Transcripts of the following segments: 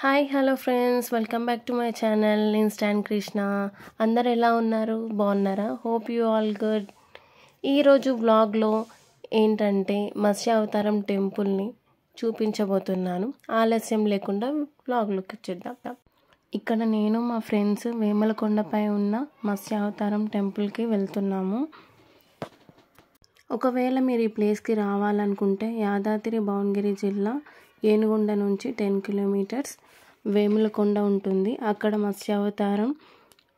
Hi hello friends welcome back to my channel instant Krishna అందరు ఎలా ఉన్నారు? బాగున్నారా? హోప్ యూ ఆల్ గుడ్ ఈరోజు వ్లాగ్లో ఏంటంటే మత్స్య అవతారం టెంపుల్ని చూపించబోతున్నాను. ఆలస్యం లేకుండా బ్లాగ్లోకి వచ్చేద్దాం. ఇక్కడ నేను మా ఫ్రెండ్స్ వేమలకొండపై ఉన్న మత్స్య అవతారం టెంపుల్కి వెళ్తున్నాము. ఒకవేళ మీరు ఈ ప్లేస్కి రావాలనుకుంటే యాదాద్రి భువనగిరి జిల్లా ఏనుగుండ నుంచి టెన్ కిలోమీటర్స్ వేములకొండ ఉంటుంది. అక్కడ మత్స్యావతారం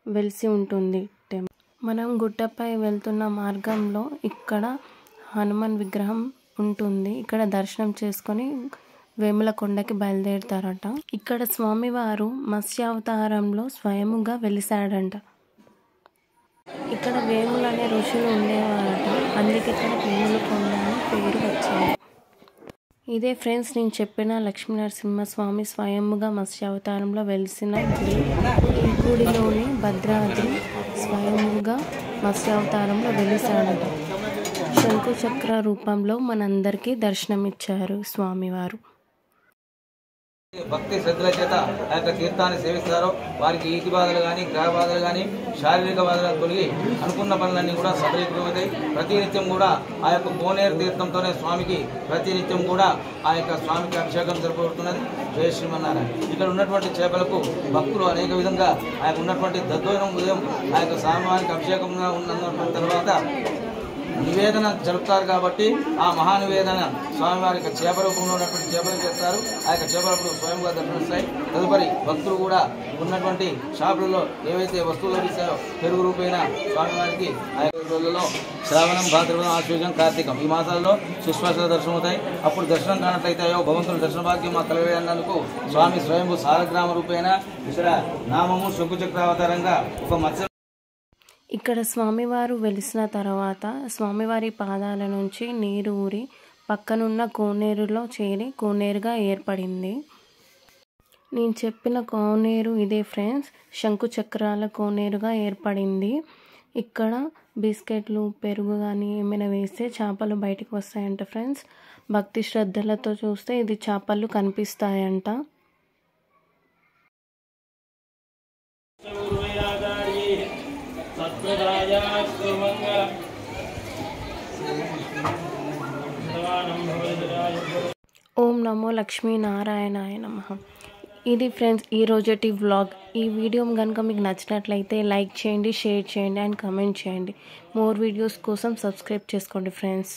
వెలిసి ఉంటుంది. టెంపుల్ మనం గుట్టపై వెళ్తున్న మార్గంలో ఇక్కడ హనుమాన్ విగ్రహం ఉంటుంది. ఇక్కడ దర్శనం చేసుకొని వేములకొండకి బయలుదేరుతారట. ఇక్కడ స్వామివారు మత్స్యావతారంలో స్వయముగా వెలిసాడంట ఇక్కడ వేములు అనే ఋషులు ఉండేవారట. అందుకే ఇక్కడ వేములకొండ అని పేరు వచ్చింది. ఇదే ఫ్రెండ్స్ నేను చెప్పిన లక్ష్మీనరసింహస్వామి నరసింహస్వామి స్వయముగా మత్స్యావతారంలో వెలిసిన గుడి. ఈ గుడిలోని భద్రాద్రి స్వయముగా మత్స్యావతారంలో వెలిసాడట శంకుచక్ర రూపంలో మనందరికీ దర్శనమిచ్చారు స్వామివారు. భక్తి శ్రద్ధల చేత ఆ యొక్క తీర్థాన్ని సేవిస్తారో వారికి ఈతి బాధలు కానీ గ్రహ బాధలు కానీ శారీరక బాధలు తొలగి అనుకున్న పనులన్నీ కూడా సఫలీకృతమవుతాయి. ప్రతినిత్యం కూడా ఆ యొక్క కోనేరు తీర్థంతోనే స్వామికి ప్రతినిత్యం కూడా ఆ యొక్క స్వామికి అభిషేకం జరపబడుతున్నది. జయ శ్రీమన్నారాయణ. ఇక్కడ ఉన్నటువంటి చేపలకు భక్తులు అనేక విధంగా ఆ యొక్క ఉన్నటువంటి దద్దోజనం ఉదయం ఆ యొక్క స్వామివారికి అభిషేకంగా ఉన్న తర్వాత నివేదన జరుపుతారు కాబట్టి ఆ మహానివేదన స్వామివారి యొక్క చేప రూపంలో ఉన్నటువంటి చేపలు చేస్తారు. ఆ యొక్క చేపలప్పుడు స్వయంగా దర్శనమిస్తాయి తదుపరి భక్తులు కూడా ఉన్నటువంటి షాపులలో ఏవైతే వస్తువులు లభిస్తాయో పెరుగు రూపైన స్వామివారికి ఆ యొక్క రోజుల్లో శ్రావణం భాద్రపదం ఆశ్వజం కార్తీకం ఈ మాసాల్లో సుశ్వాస దర్శనం అవుతాయి. అప్పుడు దర్శనం కానట్లయితాయో భగవంతుని దర్శన భాగ్యం మా కలవేయన్నందుకు స్వామి స్వయంభూ సారగ్రామ రూపేణ ఇక్కడ నామము శంకుచక్రావతారంగా ఒక మత్స్య ఇక్కడ స్వామివారు వెలిసిన తర్వాత స్వామివారి పాదాల నుంచి నీరు ఊరి పక్కనున్న కోనేరులో చేరి కోనేరుగా ఏర్పడింది. నేను చెప్పిన కోనేరు ఇదే ఫ్రెండ్స్. శంకు చక్రాల కోనేరుగా ఏర్పడింది. ఇక్కడ బిస్కెట్లు పెరుగు కానీ ఏమైనా వేస్తే చేపలు బయటకు వస్తాయంట ఫ్రెండ్స్. భక్తి శ్రద్ధలతో చూస్తే ఇది చేపలు కనిపిస్తాయంట. ఓం నమో లక్ష్మీనారాయణాయ నమ ఇది ఫ్రెండ్స్ ఈ రోజటి వ్లాగ్ ఈ వీడియో కనుక మీకు నచ్చినట్లయితే లైక్ చేయండి షేర్ చేయండి అండ్ కమెంట్ చేయండి. మోర్ వీడియోస్ కోసం సబ్స్క్రైబ్ చేసుకోండి ఫ్రెండ్స్.